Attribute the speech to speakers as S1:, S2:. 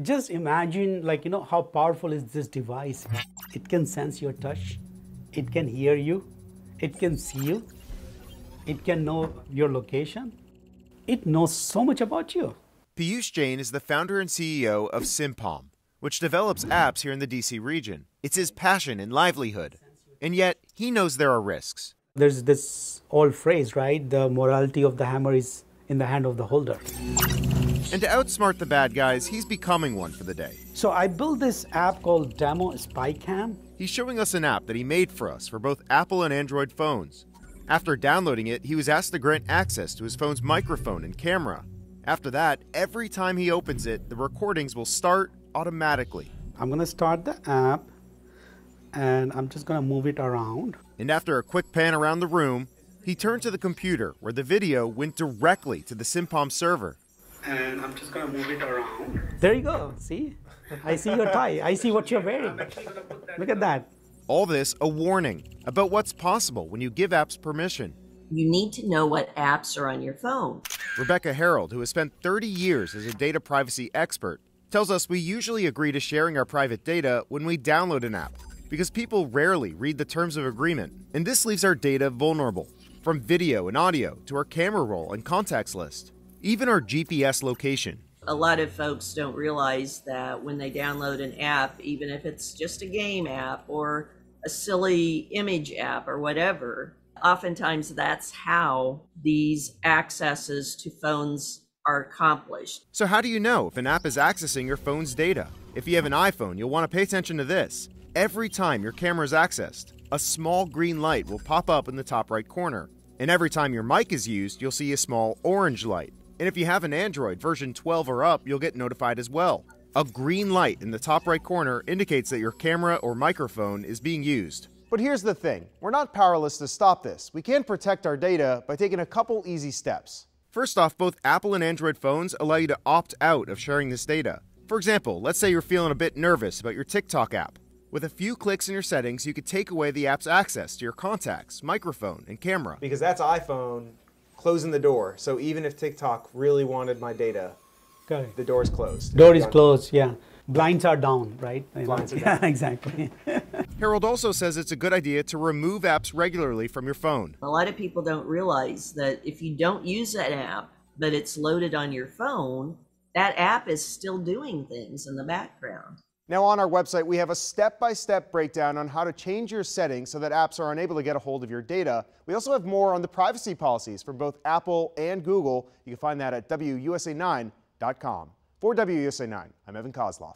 S1: Just imagine, like, you know, how powerful is this device? It can sense your touch, it can hear you, it can see you, it can know your location, it knows so much about you.
S2: Piyush Jain is the founder and CEO of Simpalm, which develops apps here in the DC region. It's his passion and livelihood. And yet, he knows there are risks.
S1: There's this old phrase, right? The morality of the hammer is in the hand of the holder.
S2: And to outsmart the bad guys, he's becoming one for the day.
S1: So I built this app called Demo Spy Cam.
S2: He's showing us an app that he made for us for both Apple and Android phones. After downloading it, he was asked to grant access to his phone's microphone and camera. After that, every time he opens it, the recordings will start automatically.
S1: I'm gonna start the app and I'm just gonna move it around.
S2: And after a quick pan around the room, he turned to the computer where the video went directly to the Simpalm server.
S1: And I'm just gonna move it around. There you go. See? I see your tie. I see what you're wearing. Look at that.
S2: All this a warning about what's possible when you give apps permission.
S3: You need to know what apps are on your phone.
S2: Rebecca Herold, who has spent 30 years as a data privacy expert, tells us we usually agree to sharing our private data when we download an app because people rarely read the terms of agreement, and this leaves our data vulnerable, from video and audio to our camera roll and contacts list, even our GPS location.
S3: A lot of folks don't realize that when they download an app, even if it's just a game app or a silly image app or whatever, oftentimes that's how these accesses to phones are accomplished.
S2: So, how do you know if an app is accessing your phone's data? If you have an iPhone, you'll want to pay attention to this. Every time your camera is accessed, a small green light will pop up in the top right corner. And every time your mic is used, you'll see a small orange light. And if you have an Android version 12 or up, you'll get notified as well. A green light in the top right corner indicates that your camera or microphone is being used.
S4: But here's the thing we're not powerless to stop this. We can protect our data by taking a couple easy steps.
S2: First off, both Apple and Android phones allow you to opt out of sharing this data. For example, let's say you're feeling a bit nervous about your TikTok app. With a few clicks in your settings, you could take away the app's access to your contacts, microphone, and camera.
S4: Because that's iPhone closing the door. So even if TikTok really wanted my data,
S1: Okay.
S4: the door's closed.
S1: Door is closed, yeah. Blinds are down, right?
S4: Blinds are
S1: Yeah,
S4: down.
S1: exactly.
S2: Herold also says it's a good idea to remove apps regularly from your phone.
S3: A lot of people don't realize that if you don't use that app, but it's loaded on your phone, that app is still doing things in the background.
S4: Now, on our website, we have a step by step breakdown on how to change your settings so that apps are unable to get a hold of your data. We also have more on the privacy policies from both Apple and Google. You can find that at WUSA9.com. For WUSA 9, I'm Evan Kozlov.